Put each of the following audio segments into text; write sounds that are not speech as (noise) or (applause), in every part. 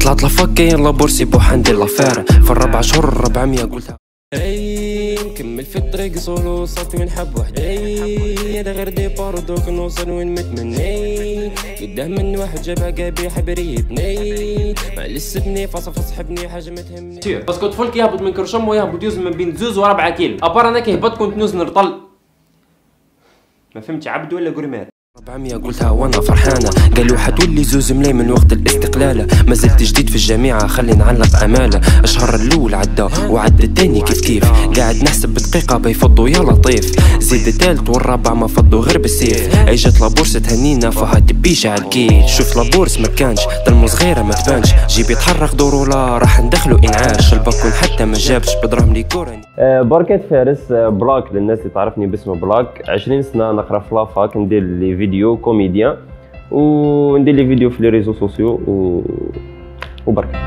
طلعت لفك يلا بورسي بوح لافير في الربع شهور الربع مية قلتها. أي نكمل في الطريق سولو وصلت وين حب وحدي هذا غير ديبار دوك نوصل وين متمني قدام من واحد جاب عقابي حبري بني معلش سبني فصف صحبني حاجة ما تهمني. باسكو طفل كيهبط من كرشم ويهبط يوزن من بين زوز وربعة كيلو. ابار أنا كيهبط كنت نوز نرطل. ما فهمتش عبد ولا قرمات 400 قلتها وأنا فرحانة. قالوا حتولي زوز ملاي من وقت الاستقلال ما زلت جديد في الجامعة خلي نعلق أمالة. الشهر الأول عدى وعدى التاني كيف كيف. قاعد نحسب بدقيقة بيفضوا يا لطيف. زيد التالت والرابع ما فضوا غير بالسيف. اجت لابورس تهنينا فها تبيش على الكيل شوف لابورس ما كانش ظلمو صغيرة ما تبانش. جيب يتحرك دورولا راح ندخلوا إنعاش. الباكون حتى ما جابش بدراهم لي كورة. بركات فارس آه، بلاك للناس اللي تعرفني باسم بلاك. 20 سنة نقرأ في لافاك ندير لي فيديو كوميديان وندير les vidéos في les réseaux sociaux و... وبركة.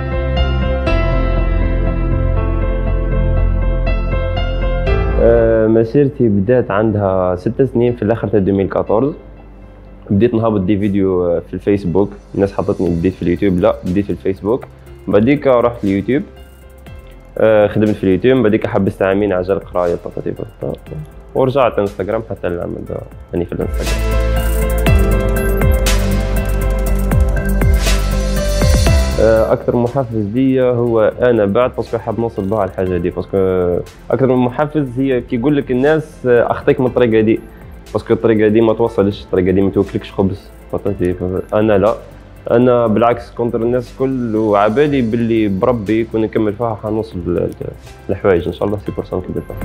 آه، مسيرتي بدات عندها ست سنين في الأخر تاع 2014 بديت نهبط des vidéos آه، في الفيسبوك. الناس حطتني بديت في اليوتيوب لا بديت في الفيسبوك. بعديك رحت اليوتيوب. آه، خدمت في اليوتيوب بعديك حبست عامين عجل قراية طاطا ورجعت إنستغرام حتى العام ده اني في الإنستغرام. آه، أكثر محفز ليا هو أنا بعد parce que حاب نوصل بها الحاجة دي parce que أكثر من محفز هي كي يقول لك الناس آه، أخطيك من الطريقة دي. parce que الطريقة دي ما توصلش الطريقة دي ما توكلكش خبز. فهمتي أنا لا. أنا بالعكس contre الناس الكل وعبالي باللي بربي كون نكمل فيها حنوصل للحوايج إن شاء الله 6% نكمل فيها.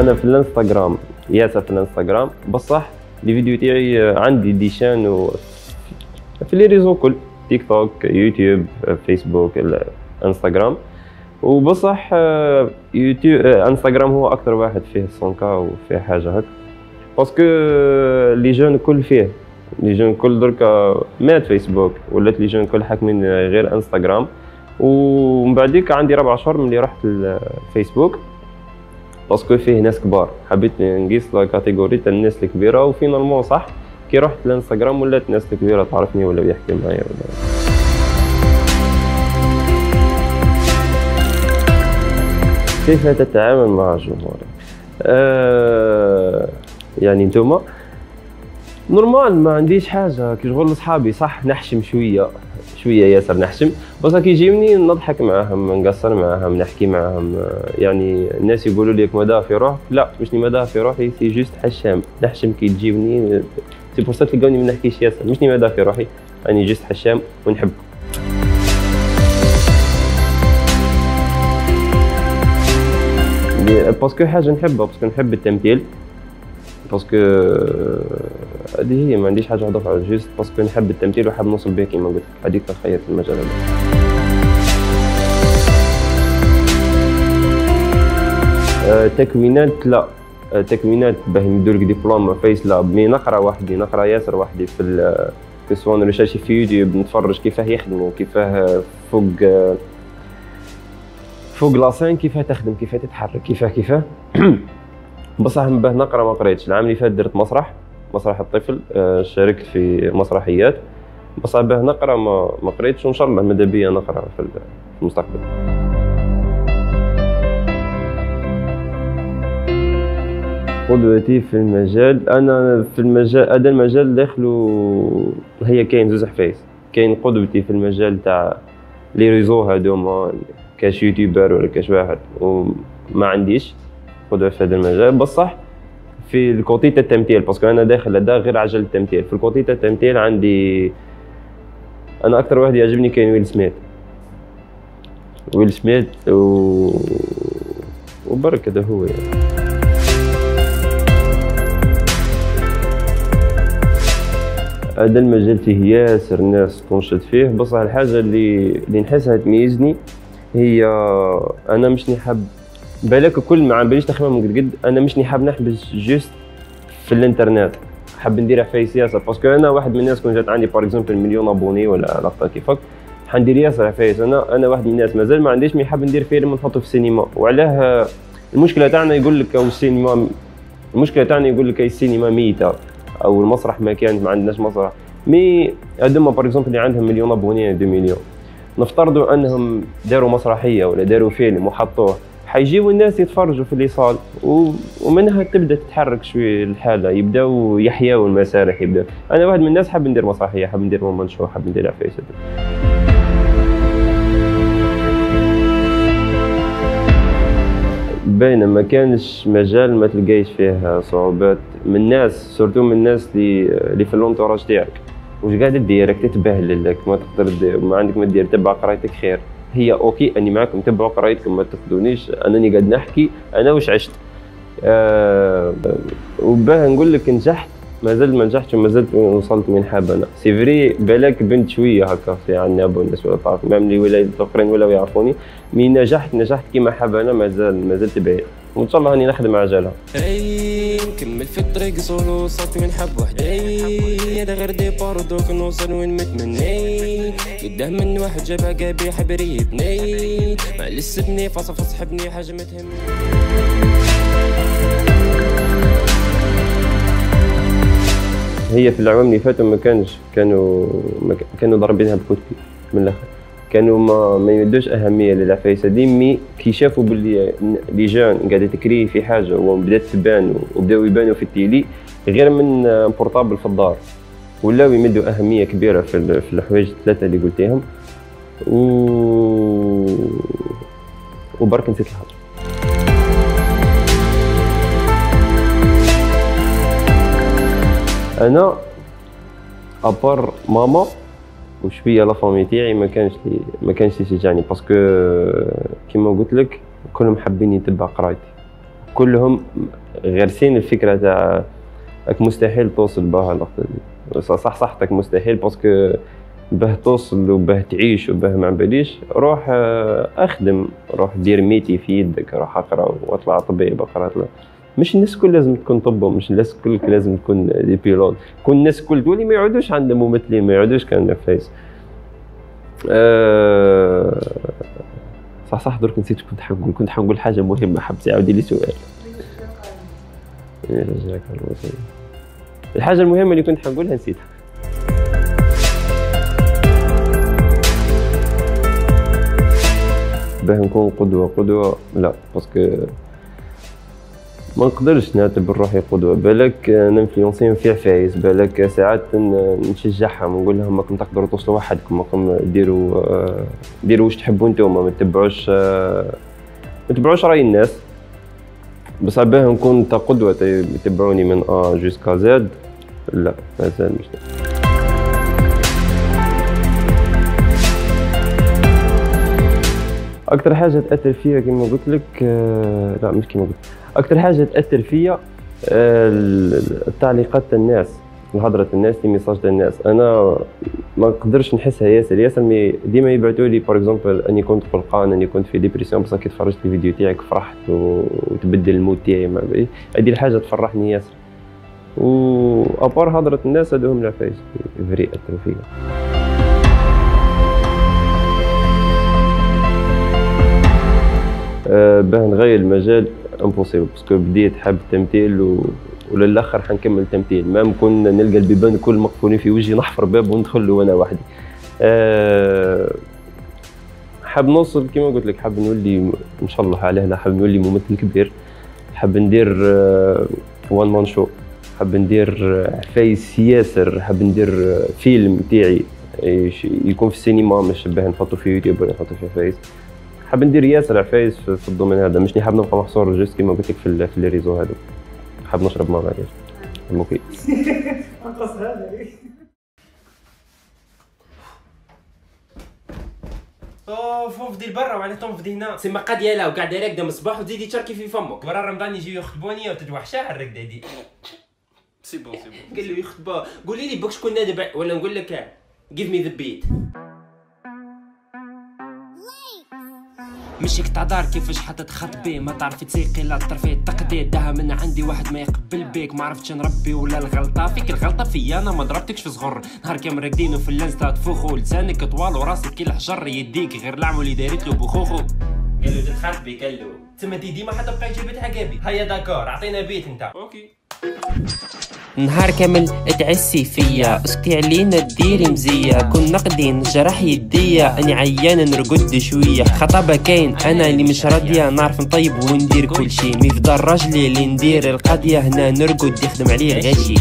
أنا في الإنستغرام ياسر في الإنستغرام. بصح les vidéos تاعي عندي des chaînes و في les réseaux كل. تيك توك يوتيوب فيسبوك الانستغرام وبصح آه، يوتيوب آه، إنستغرام هو أكثر واحد فيه صنكا وفيه حاجة هك parce que les jeunes كل فيه les jeunes كل دركا مات فيسبوك ولات les jeunes كل حاكمين غير انستغرام ومن بعديك عندي ربع شهور من اللي رحت الفيسبوك parce que فيه ناس كبار. حبيت نقيس la catégorie تاع الناس الكبيرة و finalement صح كي رحت الانستغرام ولات الناس الكبيرة تعرفني ولا بيحكي معايا ولا. كيف تتعامل مع جمهورك؟ آه يعني انتوما normal ما عنديش حاجة. كي شغل اصحابي صح نحشم شوية. شوية ياسر نحشم. بس كي يجيوني نضحك معاهم نقصر معاهم نحكي معاهم. يعني الناس يقولوا لي مدى في روحك. لا مش مدى في روحي c'est juste حشام. نحشم كي تجيبني c'est pour ça تلقوني ما نحكيش ياسر. مش مدى في روحي أني juste حشام ونحب parce que حاجة نحبها parce que نحب التمثيل. parce que هذه هي ما عنديش حاجة اضافها juste parce que نحب التمثيل وحاب نوصل بيه كيما قلت. هذيك الخير في المجال هذا. آه، تكوينات لا. آه، تكوينات باه يمدوا لك فيس لا mais نقرأ وحدي نقرأ ياسر وحدي في ال- في soit نريشاشي في يوتيوب نتفرج كيفاه يخدموا كيفاه فوق آه، فوق لاسين كيفاه تخدم كيفاه تتحرك كيفاه كيفاه (clears throat) بصح من باه نقرأ ما قريتش. العام اللي فات درت مسرح مسرح الطفل آه، شاركت في مسرحيات. بصح باه نقرأ ما ما قريتش وإن شاء الله ماذا بيا نقرأ في المستقبل. قدوتي في المجال أنا في المجال هذا المجال داخله هي كاين زوز عفايس. كاين قدوتي في المجال تاع les réseaux هادوما كاش يوتيوبر ولا كاش واحد وما عنديش. قدوة في هذا المجال. بصح في ال côté تاع التمثيل parce que أنا داخل هذا غير عجل التمثيل. في ال côté تاع التمثيل عندي أنا أكثر واحد يعجبني كاين ويل سميث. ويل سميث و وبرك هذا هو. يعني. هذا المجال فيه ياسر ناس تنشط فيه. بصح الحاجة اللي اللي نحسها تميزني هي أنا مش حاب بالك كل ما عم باليش تخمم من قد قد أنا مش حاب نحبس juste في الإنترنت. حاب ندير عفايس ياسر parce que أنا واحد من الناس كون جات عندي par exemple مليون abonnés ولا لقطه كيفك حندير ياسر عفايس أنا أنا واحد من الناس مازال ما عنديش mais حاب ندير فيلم نحطه في السينما. وعلاه المشكلة تاعنا يقول لك أو السينما المشكلة تاعنا يقول لك السينما ميتة أو المسرح ما كان ما عندناش مسرح. mais هذوما par exemple اللي عندهم مليون abonnés 2 مليون. نفترضوا أنهم داروا مسرحية ولا داروا فيلم وحطوه. حيجيو الناس يتفرجوا في اللي صار ومنها تبدأ تتحرك شوي الحالة يبداو يحياو المسارح يبدأ. أنا واحد من الناس حاب ندير مسرحيه حاب ندير one man show حاب ندير عفايس باينه ما كانش مجال ما تلقايش فيه صعوبات. من الناس surtout من الناس اللي في l'entourage تاعك. واش قاعد دير؟ راك تتبهلل لك ما تقدر ما عندك ما دير تبع قرايتك خير. هي OK أني معكم تبعوا قرايتكم ما تاخذونيش أنني قاعد نحكي أنا واش عشت؟ أه وباه نقول لك نجحت. ما زلت ما نجحتش وما زلت وصلت وين حاب أنا. c'est vrai بالك بنت شوية هكا في أبو الناس ولا تعرف même اللي ولا الاخرين ولا يعرفوني. مي نجحت نجحت كيما حاب أنا ما زال ما زلت بعيد وإن شاء الله راني نخدم عجلها اي نكمل في الطريق سولو وصلت وين حب وحدي هذا غير ديبار دوك نوصل وين متمني قدام من واحد جابها قابي حبريتني ما لسبني فصفص حبني حاجة ما تهمني. هي في العوام اللي فاتوا ما كانش كانوا ما كانوا ضاربينها بكتبي من الآخر. كانوا ما ما يمدوش أهمية للعفايسه دي mais كي شافوا باللي les gens قاعدة ت créer في حاجة وبدات تبان وبداو يبانوا في ال télé غير من portable في الدار. ولاو يمدوا أهمية كبيرة في في الحوايج الثلاثة اللي قلتيهم. و وبرك نسيت الحاجة. أنا à part ماما وشويه la famille تاعي ما كانش لي ما كانش يشجعني parce que كيما قلت لك كلهم حابين يتبع قرايتي. كلهم غارسين الفكرة تاع راك مستحيل توصل بها اللقطه دي. صح صحتك مستحيل parce que باه توصل وباه تعيش وباه ما باليش روح أخدم. روح دير métier في يدك روح أقرأ وأطلع طبيب اقرا مش الناس الكل لازم تكون طب مش الناس الكل لازم تكون دي بيلوت كون الناس الكل تولي ما يعودوش عندنا ممثلين ما يعودوش كان فايس أه صح صح درك نسيت كنت حنقول كنت حنقول حاجة مهمة حبتي عاودي لي سؤال. الحاجة المهمة اللي كنت حنقولها نسيتها. باه نكون قدوه قدوة؟ لا باسكو ما نقدرش نعتبر روحي قدوة. بالك ننفلونسيهم في عفايس بالك ساعات نشجعهم ونقول لهم راكم تقدروا توصلوا وحدكم راكم ديروا ديروا واش تحبوا أنتم ما تتبعوش ما تتبعوش رأي الناس. بس باه نكون انت قدوة يتبعوني من ا جوسكا زد لا مازال مش أكثر حاجة تأثر فيها كما قلت لك لا مش كما قلت. أكثر حاجة تأثر فيا التعليقات الناس هضرة الناس les messages الناس. أنا ما نقدرش نحسها ياسر. ياسر mais ديما يبعثوا لي par exemple أني كنت قلقان أني كنت في dépression بصح كي تفرجت الفيديو تاعك فرحت وتبدل ال mood تاعي هذه الحاجة تفرحني ياسر. و à part هضرة الناس هذوهم العفايس vrai أثروا فيا. أه باه نغير المجال. impossible parce que بديت حاب التمثيل و... وللآخر حنكمل تمثيل ما نكون نلقى البيبان كل مقفولين في وجهي نحفر باب وندخل وأنا وحدي. أه حاب نوصل كما قلت لك حاب نولي إن شاء الله على هنا حاب نولي ممثل كبير. حاب ندير one man show حاب ندير عفايس ياسر. حاب ندير فيلم تاعي. يكون في السينما مش باه نحطه في يوتيوب ولا نحطه في فايس حاب ندير ياسر عفايس في الدومين هذا. مش حاب نبقى محصور جوست كيما قلت لك في, في لي ريزو هذا حاب نشرب ما معليش أوكي أنقص هذا. أوف أوف دير برا وعلى تنفضي هنا سما قد يلا وقاعده راكده من الصباح وتزيدي تشركي في فمك. برا رمضان يجيو يخطبوني وتتوحشها الركده دي سي بون سي بون. قال له يخطبها قولي لي بك شكون نادي ولا نقول لك جيف مي ذا بيت مشيك تاع دار كيفاش حتى تخطبي ما تعرفي تسيقي لا طرفي تقدي داها من عندي واحد ما يقبل بيك. ما عرفتش نربي ولا الغلطة فيك. الغلطة في أنا ما ضربتكش في صغر. نهار كامل راكدين في اللانستا تفوخو لسانك طوال وراسك كي الحجر يديك. غير العمل اللي دارت له بخوخو قال له تتخطبي قال له. تما دي ديما حتبقى اجابه عقابي. هيا داكور عطينا بيت أنت. أوكي. نهار كامل تعسي فيا اسكتي علينا ديري مزية. كون نقدي نجرح يديا أني عيان نرقد شوية. خطابة كاين أنا اللي مش راضية. نعرف نطيب وندير كل شي. دار راجلي اللي ندير القضية هنا نرقد يخدم عليه الغاشي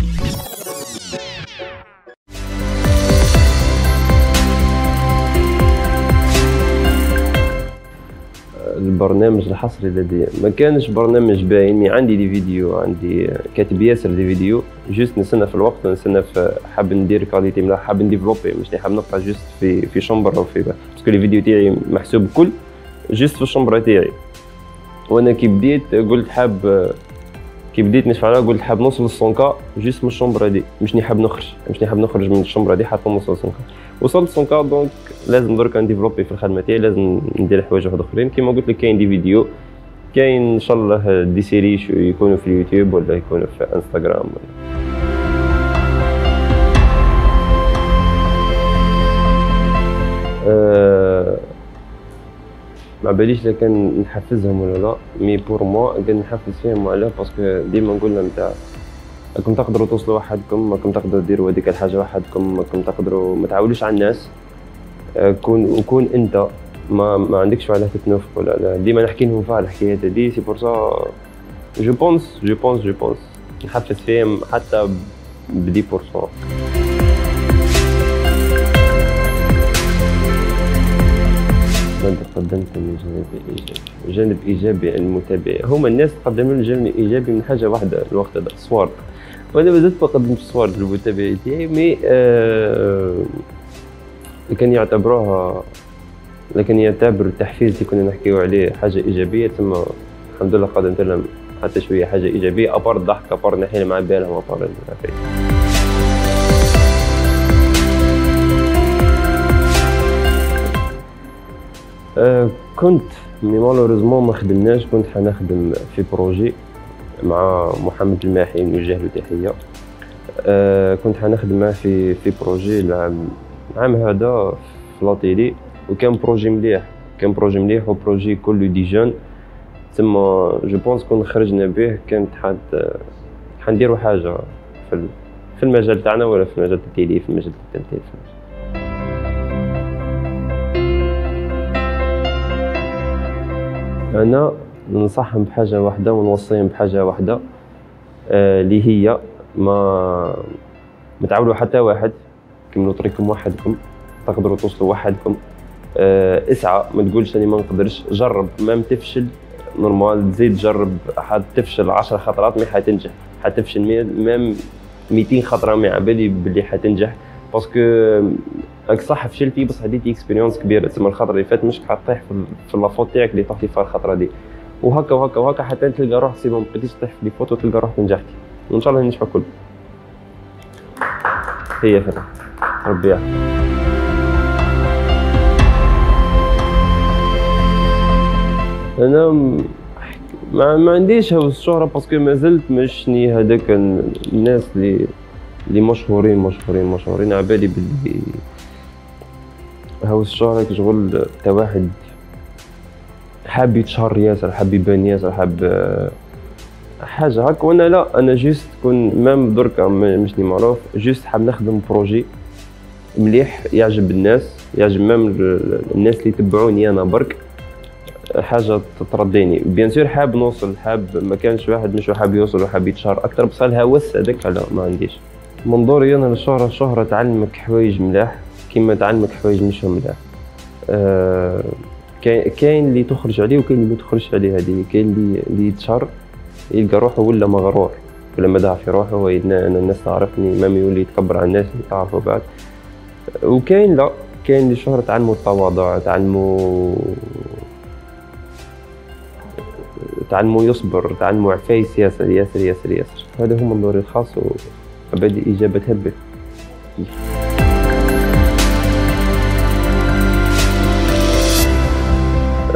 البرنامج الحصري لدي ما كانش برنامج باين مي عندي des vidéos عندي كاتب ياسر des vidéos. juste نستنى في الوقت ونستنى في حاب ندير qualité ملاح حاب نديفلوبي مش حاب نبقى juste في في chambre أو في parce que les vidéos تاعي محسوب كل juste في ال chambre تاعي. وأنا كي بديت قلت حاب كي بديت نشفع قلت حاب نوصل لل 100K juste من ال chambre هذي مش حاب نخرج مش حاب نخرج من ال chambre هذي حتى نوصل لل 100K وصلت لل 100K donc لازم درك نديفلوبي في الخدمة تاعي. لازم ندير حوايج واحد آخرين. كيما قلت لك كاين des vidéos كاين إن شاء الله des séries يكونوا في اليوتيوب ولا يكونوا في انستغرام أه ما باليش كان نحفزهم ولا لا mais pour moi قد نحفز فيهم علاه parce que ديما نقول لهم تاع راكم تقدروا توصلوا وحدكم راكم تقدروا ديروا هذيك الحاجة وحدكم راكم تقدروا ما تعاولوش على الناس. آه، كون وكون انت ما ما عندكش علاه تتنفق ولا لا ديما نحكي لهم فيها الحكايات هذي. c'est pour ça je pense je pense je pense نحفز فيهم حتى ب 10% ماذا قدمت من جانب إيجابي؟ جانب إيجابي المتابعين هما الناس تقدم لهم جانب إيجابي من حاجة واحدة الوقت هذا صور وأنا مازلت ما قدمتش صور للمتابعين تاعي mais آه لكن يعتبروها لكن يعتبر التحفيز اللي كنا نحكيو عليه حاجة إيجابية. ثم الحمد لله قدمت لهم حتى شوية حاجة إيجابية à part الضحك à part نحينا مع بالهم à part أه كنت mais malheureusement ما خدمناش كنت حنخدم في projet. مع محمد الماحي نوجه له تحية. أه كنت حنخدم معاه في في projet العام العام هذا في la télé وكان projet مليح كان projet مليح و projet كله des jeunes. ثم je pense كون خرجنا به كانت حد حنديروا حاجة في في المجال تاعنا ولا في مجال ال télé في مجال التمثيل أنا ننصحهم بحاجة واحدة ونوصيهم بحاجة واحدة آه، اللي هي ما ما تعاولوا حتى واحد كملوا طريقكم وحدكم تقدروا توصلوا وحدكم. آه، إسعى ما تقولش أني ما نقدرش جرب ما تفشل normal تزيد جرب حتفشل 10 خطرات ما حتنجح. حتفشل même 200 خطرة ما بالي باللي حتنجح. Parce que راك صح فشلتي بصح ديتي expérience كبيرة. تسمى الخطرة اللي فات مش حطيح في la faute تاعك اللي طحتي فيها الخطرة دي. وهكا وهكا وهكا حتى تلقى روحك c'est bon بقيتيش تطيح في les fautes وتلقى روحك نجحتي وإن شاء الله ننجحوا الكل هي فتح ربي يحفظك أنا ما, ما عنديش هوس الشهرة parce que مازلت مشني هذاك الناس اللي اللي مشهورين مشهورين مشهورين عبالي باللي هوس الشهرة كشغل تا واحد حاب يتشهر ياسر حاب يبان ياسر حاب حاجة هكا. وأنا لا أنا juste كون même دركا مشني معروف juste حاب نخدم projet مليح يعجب الناس يعجب même الناس اللي يتبعوني أنا برك. حاجة ترديني bien sûr حاب نوصل حاب ما كانش واحد مش حاب يوصل وحاب يتشهر أكثر بس الهوس هذاك لا ما عنديش. منظوري أنا للشهره الشهره تعلمك حوايج ملاح كيما تعلمك حوايج مش ملاح. آه كاين اللي تخرج عليه وكاين اللي ما تخرجش عليه. هذه كاين اللي اللي يتشهر يلقى روحه ولا مغرور ولا مدح في روحه أنا الناس تعرفني ما يولي يتكبر على الناس اللي تعرفه بعد. وكاين لا كاين اللي الشهرة تعلموا التواضع تعلموا تعلموا يصبر تعلموا عفايس ياسر ياسر ياسر ياسر. هذا هو منظوري الخاص وأبدي إجابة هبة.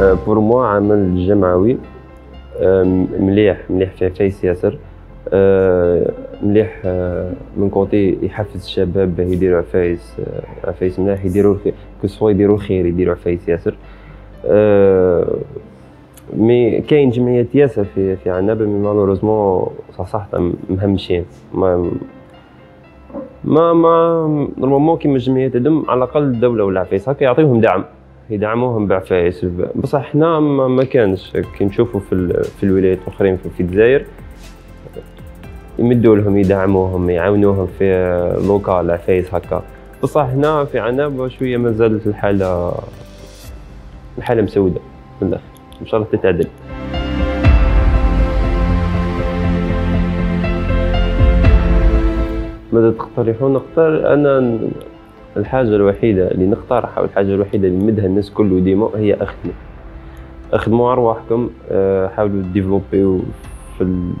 Pour moi عمل جمعوي مليح مليح في عفايس ياسر مليح من côté يحفز الشباب باه يديروا عفايس عفايس مليح يديروا que ce soit يديروا الخير يديروا عفايس ياسر mais كاين جمعيات ياسر في في عنابه mais malheureusement صح صح مهمشين ما ما ما normalement كيما الجمعيات هذم على الاقل الدولة ولا عفايس هكا يعطيوهم دعم يدعموهم بعفايس بصح حنا ما, كانش. كي نشوفوا في في الولايات الأخرين في الجزائر يمدوا لهم يدعموهم يعاونوهم في local عفايس هكا. بصح هنا في عنابه شوية مازالت الحاله الحالة مسودة من الآخر. إن شاء الله تتعدل. ماذا تقترحون نختار أنا الحاجة الوحيدة اللي نقترحها والحاجة الوحيدة اللي نمدها الناس كله ديما هي اخدموا اخدموا أرواحكم آه، حاولوا ديفلوبيو في ال...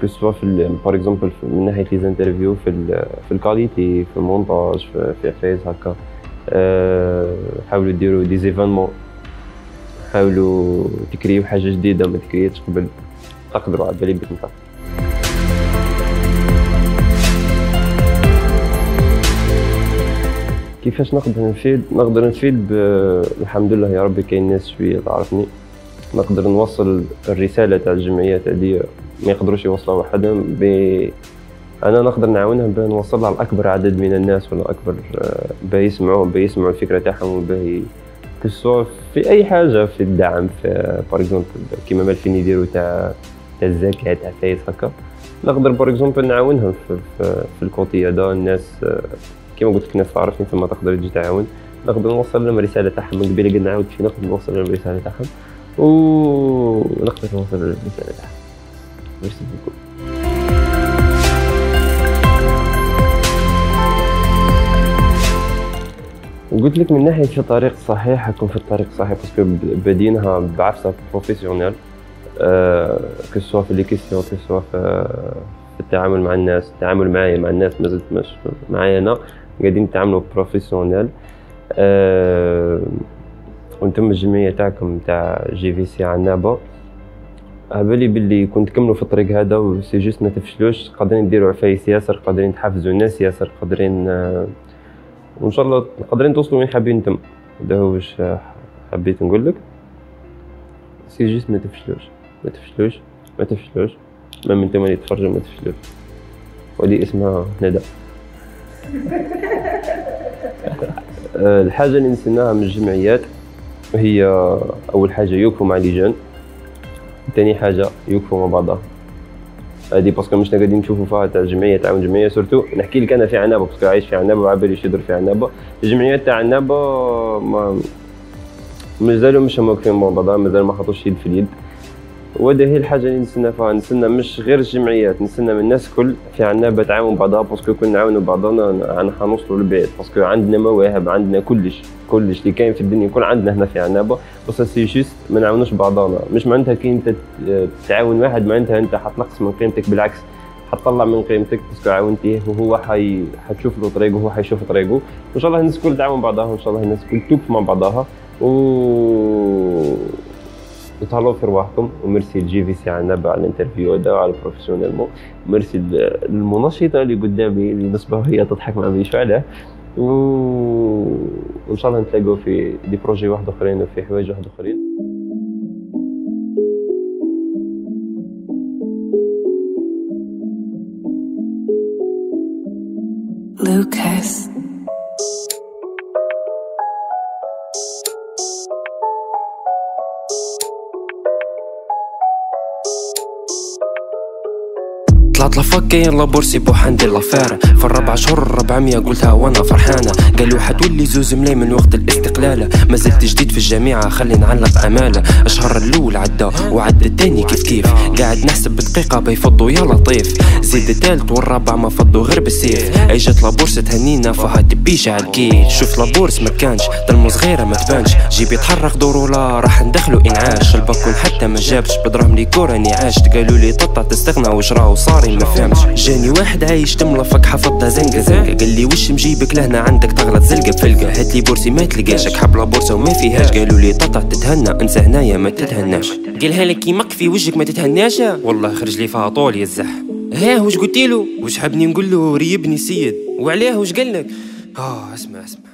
que في par exemple من ناحية les interviews في ال في ال qualité في المونتاج في, في عفايس هكا. أه حاولوا ديروا دي زيفينمون حاولوا تكريو حاجة جديدة ما تكريتش قبل. تقدروا على بالي بك كيفاش نقدر نفيد نقدر نفيد الحمد لله يا ربي كاين ناس شوية تعرفني نقدر نوصل الرسالة تاع الجمعيات هذه ما يقدروش يوصلوها وحدهم ب أنا نقدر نعاونهم باه نوصلها لأكبر عدد من الناس ولا أكبر باه يسمعوا باه يسمعوا الفكرة تاعهم وباه que ce soit في أي حاجة في الدعم في par exemple كيما مالفين يديروا تاع تاع الزكاة تاع عفايس هكا. نقدر par exemple نعاونهم في, في, في ال côté هذا الناس كيما قلت لك الناس تعرفني ثم تقدر تجي تعاون. نقدر نوصل لهم الرساله تاعهم من قبل نعاود في نقدر نوصل لهم الرساله تاعهم ونقدر نوصل لهم الرساله تاعهم merci beaucoup وقلت لك من ناحية في الطريق الصحيح حكون في الطريق الصحيح parce que بادينها بعفسة professionnelle أه que ce soit في les questions que ce soit في في التعامل مع الناس التعامل معايا مع الناس مازلت معايا أنا. قاعدين نتعاملوا professionnel أه وأنتم الجمعية تاعكم تاع جي في سي عنابه بالي باللي كنت تكملوا في الطريق هذا و c'est juste ما تفشلوش. قادرين نديروا عفايس ياسر قادرين تحفزوا الناس ياسر قادرين آه وإن شاء الله قادرين توصلوا وين حابين أنتم. هذا هو واش حبيت نقول لك. c'est juste ما تفشلوش. ما تفشلوش. ما تفشلوش. ما من اللي تفرجوا ما تفشلوش. ودي اسمها ندى. (laughs) الحاجة اللي نسيناها من الجمعيات هي أول حاجة يوقفوا مع les gens ثاني حاجة يوقفوا مع بعضها. هذه parce que مش قاعدين نشوفوا فيها تاع جمعيه تعاون جمعيه surtout. نحكي لك أنا في عنابة parce que عايش في عنابة وعبالي يدير في عنابة. الجمعيات تاع عنابة ما مازالوا مش موقفين مع بعضها مازال ما حطوش يد في اليد. وهذه هي الحاجة اللي نستنى فيها. نستنى مش غير الجمعيات نستنى من الناس كل في عنابه تعاون بعضها parce que كنا نعاونوا بعضنا حنوصلوا لبعيد parce que عندنا مواهب عندنا كلش كلش اللي كاين في الدنيا يكون عندنا هنا في عنابة. بس c'est juste ما نعاونوش بعضنا. مش معناتها كي انت تعاون واحد معناتها انت حتنقص من قيمتك بالعكس حتطلع من قيمتك. parce que عاونتيه وهو حي حتشوف له طريقه وهو حيشوف طريقه. وإن شاء الله الناس الكل تعاون بعضها وإن شاء الله الناس الكل توقف مع بعضها. و وتهلاو في رواحكم وميرسي الجي في سي عنابه على ال interview هذا وعلى professionnellement merci المنشطه اللي قدامي اللي نصبح هي تضحك مع بيشو عليه. وإن شاء الله نتلاقوا في دي بروجي واحد أخرين وفي حوايج واحد أخرين طلعت لفك يلا بورسي بوحندي لافير في الربع شهور الربعمية قلتها وأنا فرحانة. قالوا حتولي زوز ملاي من وقت الاستقلال. ما زلت جديد في الجامعة خلي نعلق امالة الشهر الأول عدى وعدى التاني كيف كيف. قاعد نحسب بدقيقة بيفضوا يا لطيف زيد التالت والرابع ما فضوا غير بالسيف. اي جات لابورس تهنينا فها تبيش على الكيت. شوف لابورس ما كانش دلمو صغيرة ما تبانش. جيب يتحرك دورو لا راح ندخلو إنعاش. الباكون حتى ما جابش بدراهم لي كورة عاشت. قالوا لي ططة تستغنى وش راهو صاري ما فهمتش جاني واحد عايش تملفك حفظتها زنقة زنقة. قال لي وش مجيبك لهنا؟ عندك تغلط زلقة بفلقة. هات لي بورسي ما تلقاش. حب بورصة وما فيهاش. قالوا لي ططع تتهنى. انسى هنايا ما تتهناش. قالها لك كيماك في وجهك ما تتهناش؟ والله خرج لي فيها طول يزح ها وش قلت له؟ وش حبني نقول له ريبني سيد. وعليه وش قال لك؟ آه اسمع اسمع.